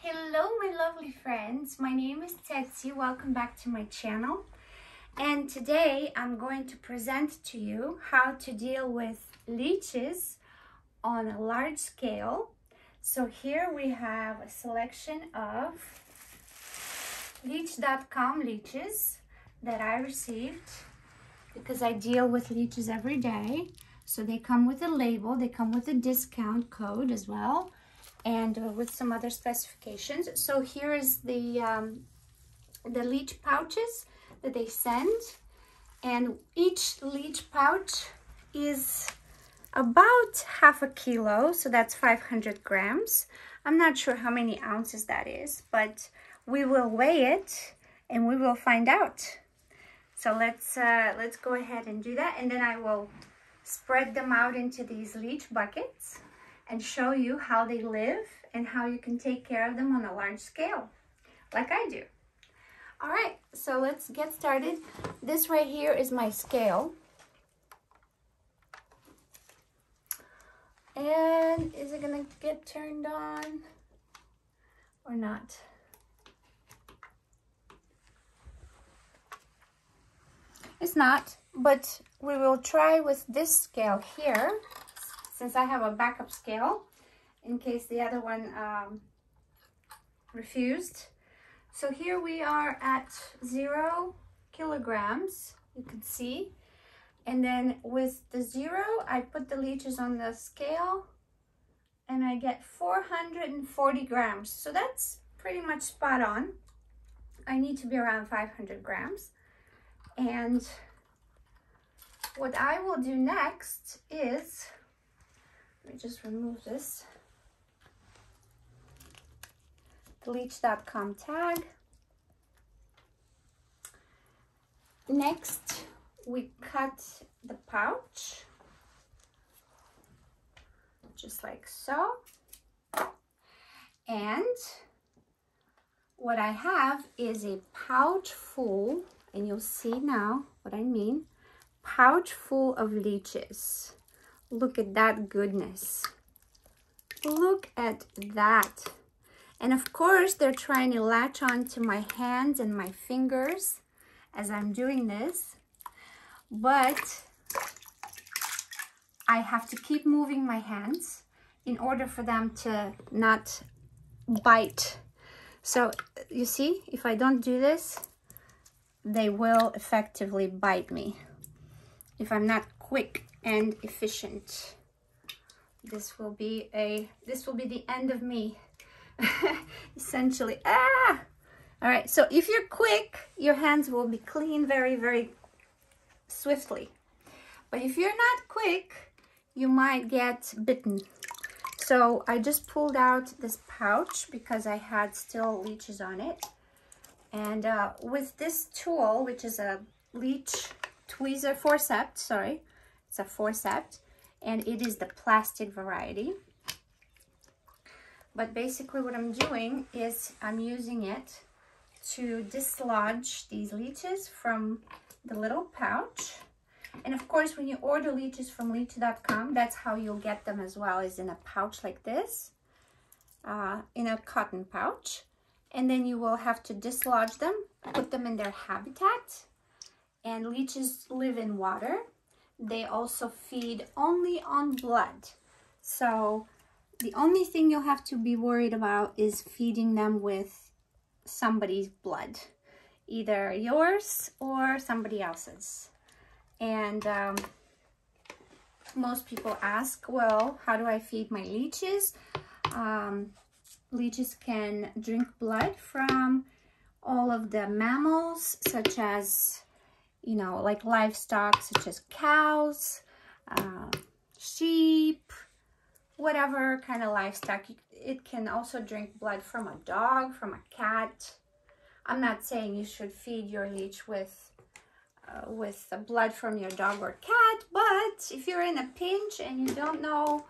Hello my lovely friends, my name is Tsetsi, welcome back to my channel. And today I'm going to present to you how to deal with leeches on a large scale. So here we have a selection of leech.com leeches that I received because I deal with leeches every day. So they come with a label, they come with a discount code as well, and uh, with some other specifications. So here is the, um, the leech pouches that they send. And each leech pouch is about half a kilo, so that's 500 grams. I'm not sure how many ounces that is, but we will weigh it and we will find out. So let's uh, let's go ahead and do that, and then I will spread them out into these leech buckets and show you how they live and how you can take care of them on a large scale, like I do. All right, so let's get started. This right here is my scale. And is it gonna get turned on or not? It's not, but we will try with this scale here, since I have a backup scale, in case the other one um, refused. So here we are at zero kilograms, you can see. And then with the zero, I put the leeches on the scale and I get 440 grams. So that's pretty much spot on. I need to be around 500 grams. And what I will do next is, let me just remove this, the leech.com tag. Next, we cut the pouch, just like so. And what I have is a pouch full and you'll see now what I mean. Pouch full of leeches. Look at that goodness. Look at that. And of course, they're trying to latch onto my hands and my fingers as I'm doing this. But I have to keep moving my hands in order for them to not bite. So you see, if I don't do this, they will effectively bite me if I'm not quick and efficient. This will be a, this will be the end of me, essentially. Ah! All right, so if you're quick, your hands will be clean very, very swiftly. But if you're not quick, you might get bitten. So I just pulled out this pouch because I had still leeches on it. And uh, with this tool, which is a leech tweezer forceps, sorry, it's a forceps, and it is the plastic variety. But basically what I'm doing is I'm using it to dislodge these leeches from the little pouch. And of course, when you order leeches from leech.com, that's how you'll get them as well, is in a pouch like this, uh, in a cotton pouch and then you will have to dislodge them, put them in their habitat. And leeches live in water. They also feed only on blood. So the only thing you'll have to be worried about is feeding them with somebody's blood, either yours or somebody else's. And um, most people ask, well, how do I feed my leeches? Um, Leeches can drink blood from all of the mammals, such as, you know, like livestock, such as cows, uh, sheep, whatever kind of livestock. It can also drink blood from a dog, from a cat. I'm not saying you should feed your leech with uh, with blood from your dog or cat, but if you're in a pinch and you don't know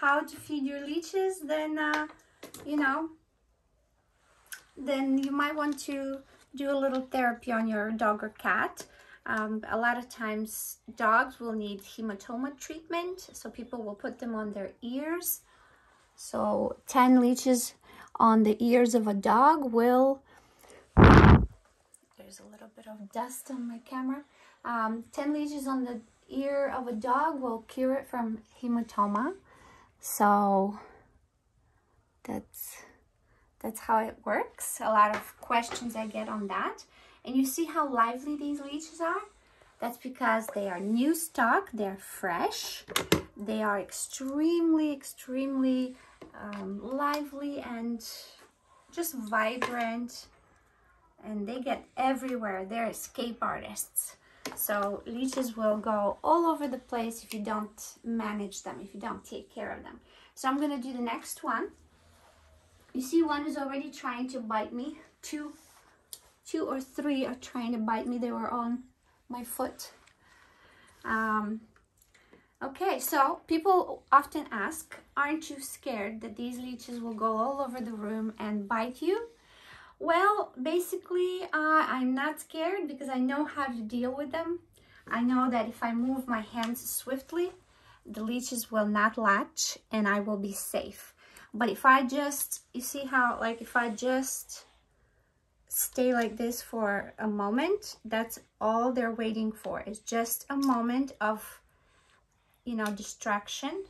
how to feed your leeches, then uh, you know, then you might want to do a little therapy on your dog or cat. Um, a lot of times dogs will need hematoma treatment, so people will put them on their ears. So 10 leeches on the ears of a dog will there's a little bit of dust on my camera. Um, 10 leeches on the ear of a dog will cure it from hematoma. So that's that's how it works. A lot of questions i get on that and you see how lively these leeches are? That's because they are new stock they're fresh they are extremely extremely um, lively and just vibrant and they get everywhere they're escape artists. So leeches will go all over the place if you don't manage them if you don't take care of them. So i'm to do the next one. You see one is already trying to bite me? Two two or three are trying to bite me they were on my foot um, Okay, so people often ask, aren't you scared that these leeches will go all over the room and bite you? Well, basically, uh, I'm not scared because I know how to deal with them. I know that if I move my hands swiftly, the leeches will not latch and I will be safe. But if I just, you see how, like if I just stay like this for a moment, that's all they're waiting for. It's just a moment of you know, distraction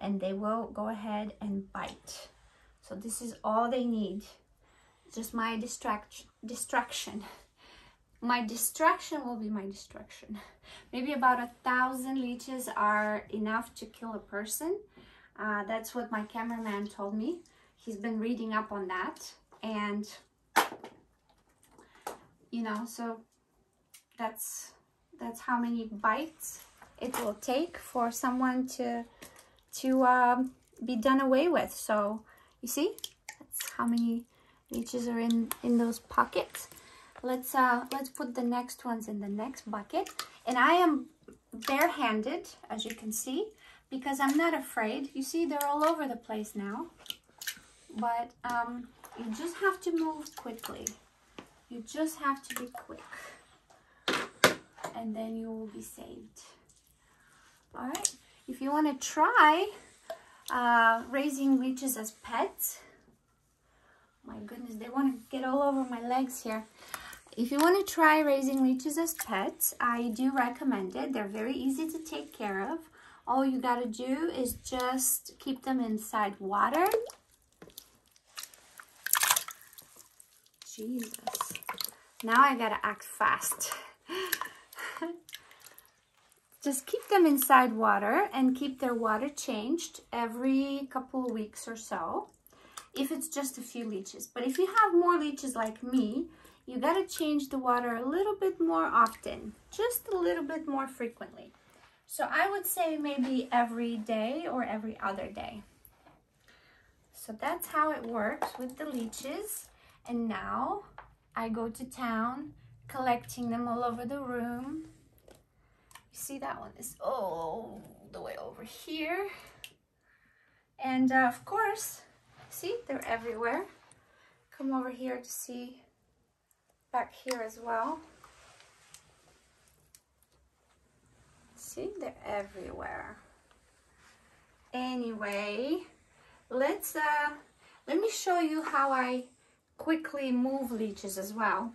and they will go ahead and bite. So this is all they need. Just my distraction. distraction. My distraction will be my destruction. Maybe about a thousand leeches are enough to kill a person. Uh, that's what my cameraman told me. He's been reading up on that. And, you know, so that's that's how many bites it will take for someone to to um, be done away with. So you see, that's how many leeches are in in those pockets. Let's uh, let's put the next ones in the next bucket. And I am barehanded, as you can see, because I'm not afraid. You see, they're all over the place now. But um, you just have to move quickly. You just have to be quick. And then you will be saved. All right, if you want to try uh, raising leeches as pets, my goodness, they want to get all over my legs here. If you want to try raising leeches as pets, I do recommend it. They're very easy to take care of. All you got to do is just keep them inside water. Jesus. Now I got to act fast. Just keep them inside water and keep their water changed every couple of weeks or so if it's just a few leeches. But if you have more leeches like me, you got to change the water a little bit more often, just a little bit more frequently. So I would say maybe every day or every other day. So that's how it works with the leeches. And now I go to town collecting them all over the room You see that one is all the way over here. And uh, of course, see, they're everywhere. Come over here to see back here as well. See, they're everywhere. Anyway, let's, uh, let me show you how I quickly move leeches as well.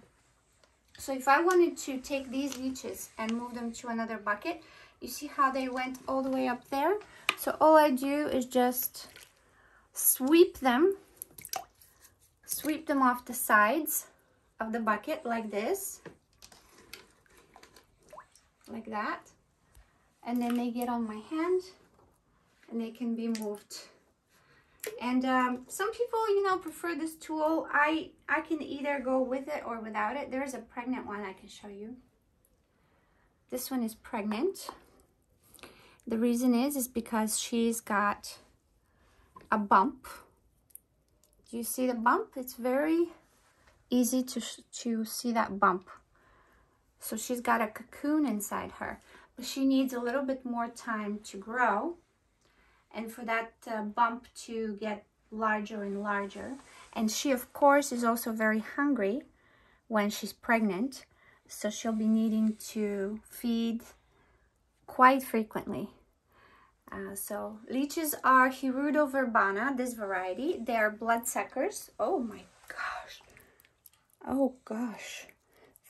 So if I wanted to take these leeches and move them to another bucket, you see how they went all the way up there? So all I do is just sweep them, sweep them off the sides of the bucket like this, like that. And then they get on my hand and they can be moved and um, some people, you know, prefer this tool. I, I can either go with it or without it. There's a pregnant one I can show you. This one is pregnant. The reason is, is because she's got a bump. Do you see the bump? It's very easy to, to see that bump. So she's got a cocoon inside her, but she needs a little bit more time to grow and for that uh, bump to get larger and larger. And she, of course, is also very hungry when she's pregnant, so she'll be needing to feed quite frequently. Uh, so leeches are Hirudo verbana, this variety. They are bloodsuckers. Oh my gosh. Oh gosh.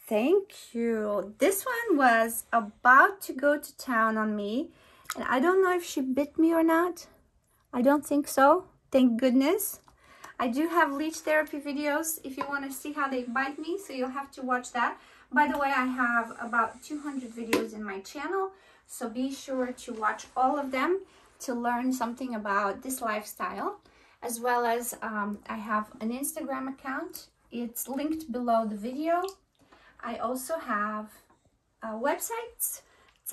Thank you. This one was about to go to town on me. And I don't know if she bit me or not. I don't think so. Thank goodness. I do have leech therapy videos if you want to see how they bite me. So you'll have to watch that. By the way, I have about 200 videos in my channel. So be sure to watch all of them to learn something about this lifestyle. As well as um, I have an Instagram account. It's linked below the video. I also have uh, websites,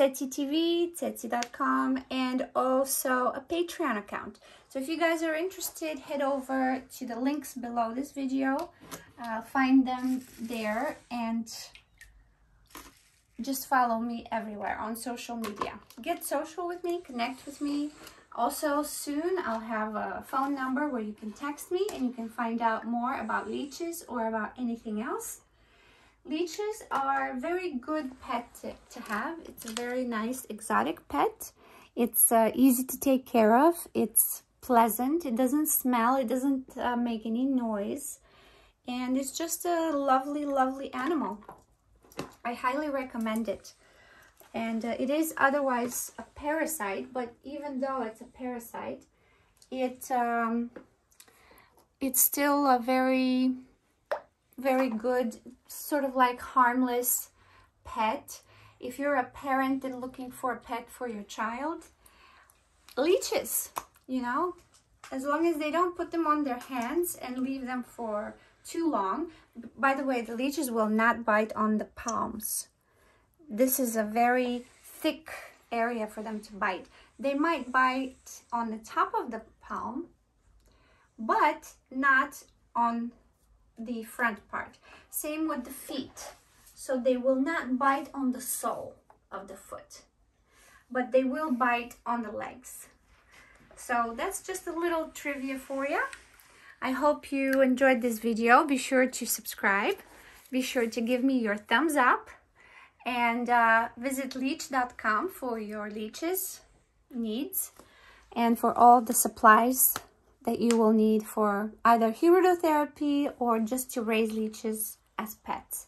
Tsetsi TV, Tsetsi.com, and also a Patreon account. So if you guys are interested, head over to the links below this video. Uh, find them there and just follow me everywhere on social media. Get social with me, connect with me. Also, soon I'll have a phone number where you can text me and you can find out more about leeches or about anything else. Leeches are very good pet to, to have. It's a very nice exotic pet. It's uh, easy to take care of. It's pleasant. It doesn't smell. It doesn't uh, make any noise. And it's just a lovely, lovely animal. I highly recommend it. And uh, it is otherwise a parasite, but even though it's a parasite, it um, it's still a very, very good, sort of like harmless pet. If you're a parent and looking for a pet for your child, leeches, you know, as long as they don't put them on their hands and leave them for too long. By the way, the leeches will not bite on the palms. This is a very thick area for them to bite. They might bite on the top of the palm, but not on the front part. Same with the feet. So they will not bite on the sole of the foot, but they will bite on the legs. So that's just a little trivia for you. I hope you enjoyed this video. Be sure to subscribe. Be sure to give me your thumbs up and uh, visit leech.com for your leeches needs and for all the supplies that you will need for either hirudo or just to raise leeches as pets.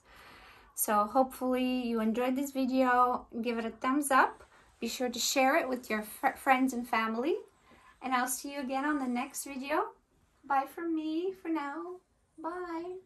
So hopefully you enjoyed this video. Give it a thumbs up. Be sure to share it with your fr friends and family. And I'll see you again on the next video. Bye from me for now. Bye.